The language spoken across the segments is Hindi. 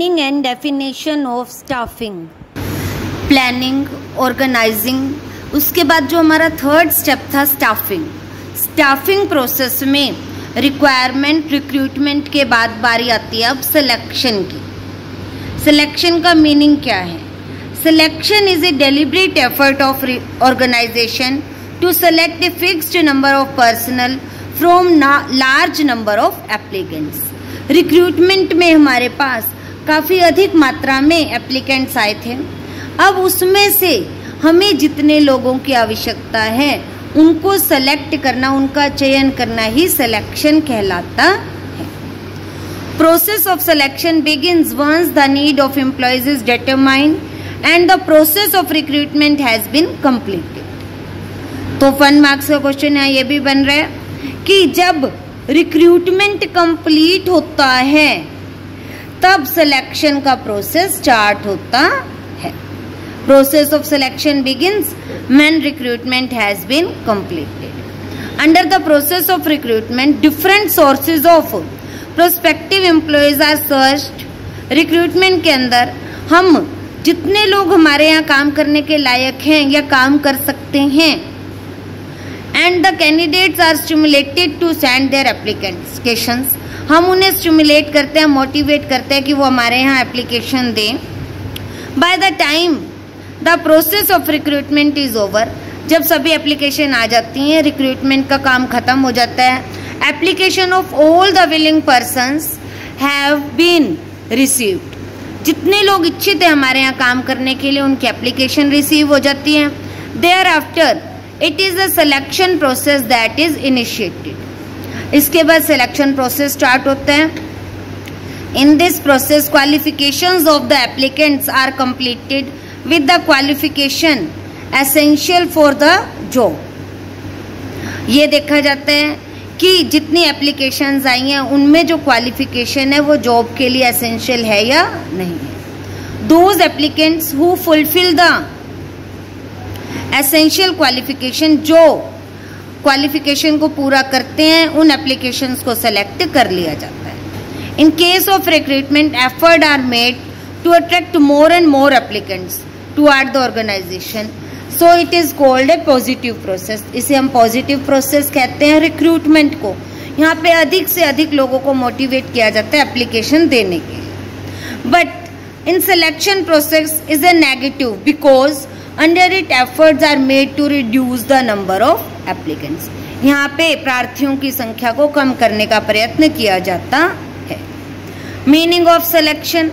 Meaning and definition of staffing planning organizing उसके बाद जो हमारा थर्ड स्टेप था स्टाफिंग स्टाफिंग प्रोसेस में रिक्वायरमेंट रिक्रूटमेंट के बाद बारी आती है अब सिलेक्शन की. सिलेक्शन का मीनिंग क्या है? Selection is a deliberate effort of organization to select a fixed number of personal from large number of applicants recruitment में हमारे पास काफ़ी अधिक मात्रा में एप्लीकेंट्स आए थे। अब उसमें से हमें जितने लोगों की आवश्यकता है, उनको सेलेक्ट करना, उनका चयन करना ही सिलेक्शन कहलाता है। Process of selection begins once the need of employees is determined and the process of recruitment has been completed तो फन मार्क्स का क्वेश्चन यहाँ ये भी बन रहा है कि जब रिक्रूटमेंट कंप्लीट होता है तब सिलेक्शन का प्रोसेस स्टार्ट होता है। Process of selection begins man recruitment has been completed under the process of recruitment different sources of prospective employees are search recruitment के अंदर हम जितने लोग हमारे यहाँ काम करने के लायक हैं या काम कर सकते हैं and the candidates are stimulated to send their applications हम उन्हें स्टिमुलेट करते हैं मोटिवेट करते हैं कि वो हमारे यहाँ एप्लीकेशन दें। By the time the process of recruitment is over जब सभी एप्लीकेशन आ जाती हैं रिक्रूटमेंट का काम खत्म हो जाता है। Application of all the willing person have been received जितने लोग इच्छित हैं हमारे यहाँ काम करने के लिए, उनकी एप्लीकेशन रिसीव हो जाती है। Thereafter it is the selection process that is initiated इसके बाद सिलेक्शन प्रोसेस स्टार्ट होता है। In this process qualifications of the applicants are completed with the qualification essential for the job. ये देखा जाता है कि जितनी एप्लीकेशंस आई हैं, उनमें जो क्वालिफिकेशन है, वो जॉब के लिए एसेंशियल है या नहीं है। Those applicants who fulfil the essential qualification जो क्वालिफिकेशन को पूरा करते हैं, उन एप्लीकेशंस को सेलेक्ट कर लिया जाता है। In case of recruitment effort are made to attract more and more applicants toward the organization so it is called a positive process इसे हम पॉजिटिव प्रोसेस कहते हैं रिक्रूटमेंट को। यहाँ पे अधिक से अधिक लोगों को मोटिवेट किया जाता है एप्लीकेशन देने के लिए। But in selection process is a negative because under it efforts are made to reduce the number of applicants यहाँ पे प्रार्थियों की संख्या को कम करने का प्रयत्न किया जाता है। Meaning of selection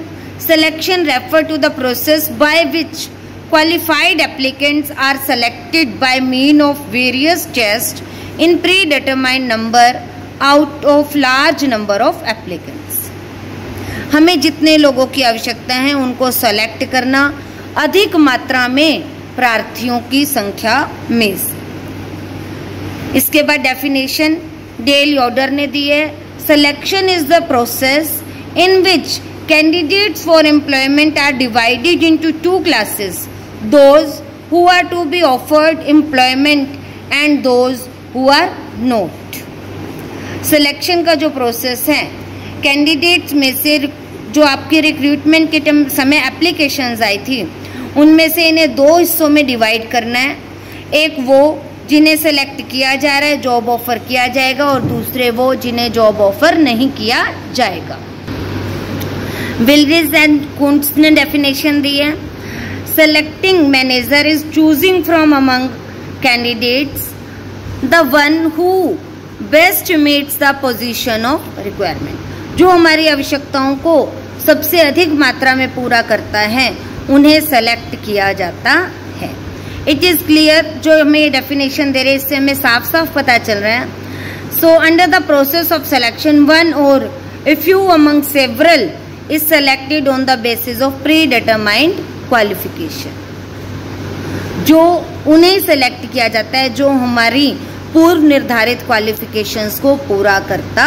selection refer to the process by which qualified applicants are selected by mean of various test in predetermined number out of large number of applicants हमें जितने लोगों की आवश्यकता है, उनको सेलेक्ट करना अधिक मात्रा में प्रार्थियों की संख्या मिस इसके बाद डेफिनेशन डेली ऑर्डर ने दी है। Selection is the process in which candidates for employment are divided into two classes those who are to be offered employment and those who are not selection का जो प्रोसेस है कैंडिडेट्स में से जो आपके रिक्रूटमेंट के समय एप्लीकेशंस आई थी उनमें से इन्हें दो हिस्सों में डिवाइड करना है। एक वो जिन्हें सेलेक्ट किया जा रहा है जॉब ऑफ़र किया जाएगा, और दूसरे वो जिन्हें जॉब ऑफ़र नहीं किया जाएगा। विलरिज एंड कुंट्स ने डेफिनेशन दी है। Selecting manager is choosing from among candidates the one who best meets the position of requirement जो हमारी आवश्यकताओं को सबसे अधिक मात्रा में पूरा करता है। उन्हें सेलेक्ट किया जाता है। इट इज़ क्लियर जो हमें डेफिनेशन दे रहे हैं, इससे हमें साफ़ साफ़ पता चल रहा है। So under the process of selection one or if you among several is selected on the basis of pre predetermined qualification जो उन्हें सेलेक्ट किया जाता है, जो हमारी पूर्व निर्धारित क्वालिफिकेशंस को पूरा करता